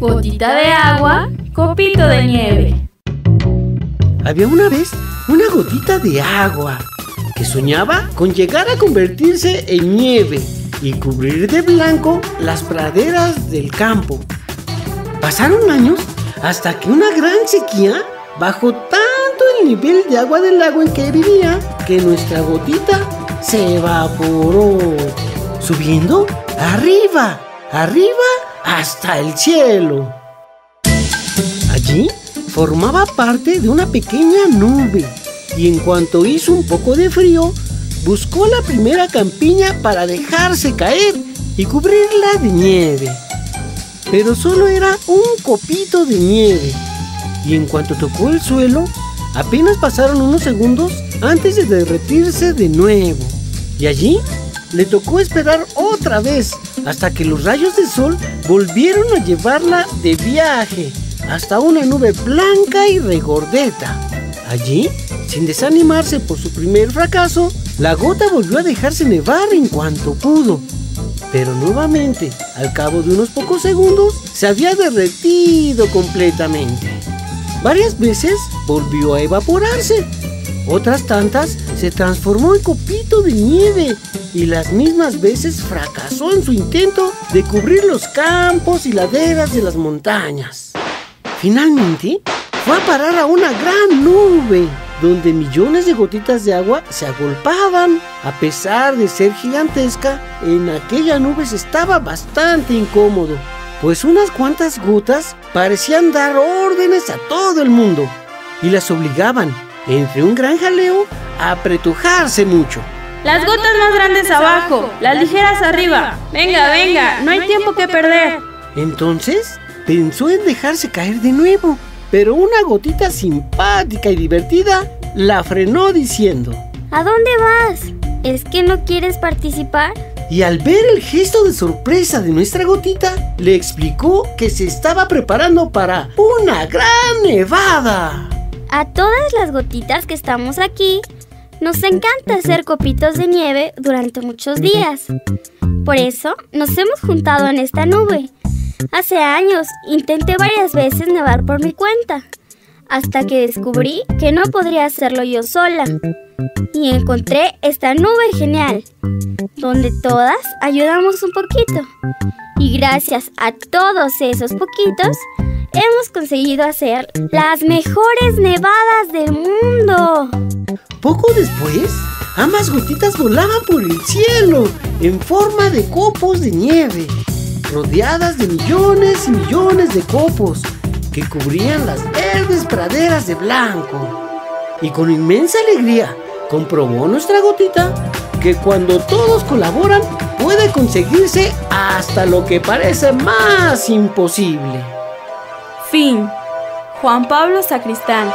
Gotita de agua, copito de nieve. Había una vez una gotita de agua que soñaba con llegar a convertirse en nieve y cubrir de blanco las praderas del campo. Pasaron años hasta que una gran sequía bajó tanto el nivel de agua del lago en que vivía que nuestra gotita se evaporó, subiendo arriba, arriba hasta el cielo. Allí formaba parte de una pequeña nube y en cuanto hizo un poco de frío, buscó la primera campiña para dejarse caer y cubrirla de nieve. Pero solo era un copito de nieve y en cuanto tocó el suelo, apenas pasaron unos segundos antes de derretirse de nuevo. Y allí le tocó esperar otra vez hasta que los rayos de sol volvieron a llevarla de viaje hasta una nube blanca y regordeta. Allí, sin desanimarse por su primer fracaso, la gota volvió a dejarse nevar en cuanto pudo. Pero nuevamente, al cabo de unos pocos segundos, se había derretido completamente. Varias veces volvió a evaporarse. Otras tantas se transformó en copito de nieve y las mismas veces fracasó en su intento de cubrir los campos y laderas de las montañas. Finalmente, fue a parar a una gran nube, donde millones de gotitas de agua se agolpaban. A pesar de ser gigantesca, en aquella nube se estaba bastante incómodo, pues unas cuantas gotas parecían dar órdenes a todo el mundo y las obligaban, entre un gran jaleo, apretujarse mucho. Las gotas más grandes abajo, las ligeras arriba. Venga, venga, no hay tiempo que perder. Entonces, pensó en dejarse caer de nuevo, pero una gotita simpática y divertida la frenó diciendo, ¿A dónde vas? ¿Es que no quieres participar? y al ver el gesto de sorpresa de nuestra gotita, le explicó que se estaba preparando para una gran nevada. A todas las gotitas que estamos aquí, nos encanta hacer copitos de nieve durante muchos días. Por eso nos hemos juntado en esta nube. Hace años intenté varias veces nevar por mi cuenta, hasta que descubrí que no podría hacerlo yo sola. Y encontré esta nube genial, donde todas ayudamos un poquito. Y gracias a todos esos poquitos, hemos conseguido hacer las mejores nevadas del mundo. Poco después, ambas gotitas volaban por el cielo en forma de copos de nieve, rodeadas de millones y millones de copos que cubrían las verdes praderas de blanco. Y con inmensa alegría comprobó nuestra gotita que cuando todos colaboran puede conseguirse hasta lo que parece más imposible. Fin. Juan Pablo Sacristán.